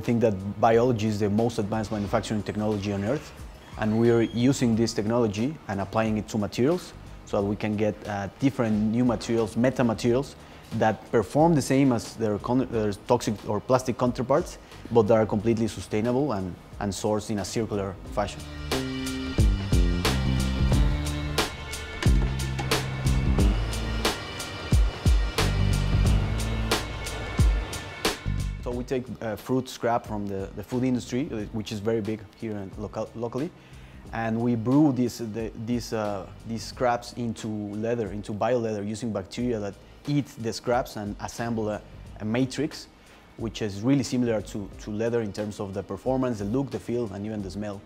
think that biology is the most advanced manufacturing technology on earth, and we're using this technology and applying it to materials so that we can get uh, different new materials, meta materials, that perform the same as their, their, toxic or plastic counterparts, but that are completely sustainable and, and sourced in a circular fashion. We take uh, fruit scrap from the, the food industry, uh, which is very big here in local, locally, and we brew these, the, these, uh, these scraps into leather, into bio leather, using bacteria that eat the scraps and assemble a, a matrix, which is really similar to, to leather in terms of the performance, the look, the feel, and even the smell.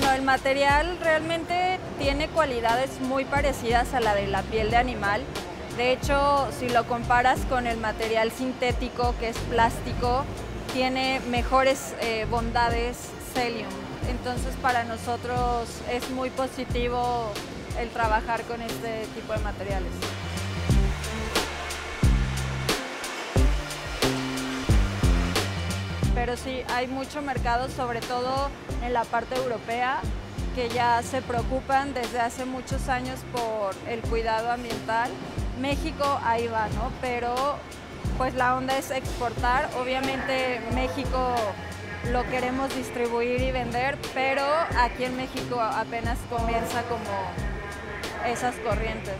Bueno, el material realmente tiene cualidades muy parecidas a la de la piel de animal. De hecho, si lo comparas con el material sintético, que es plástico, tiene mejores eh, bondades Celium. Entonces, para nosotros es muy positivo el trabajar con este tipo de materiales. Pero sí hay mucho mercado, sobre todo en la parte europea, que ya se preocupan desde hace muchos años por el cuidado ambiental. México ahí va, ¿no? Pero pues la onda es exportar. Obviamente México lo queremos distribuir y vender, pero aquí en México apenas comienza como esas corrientes.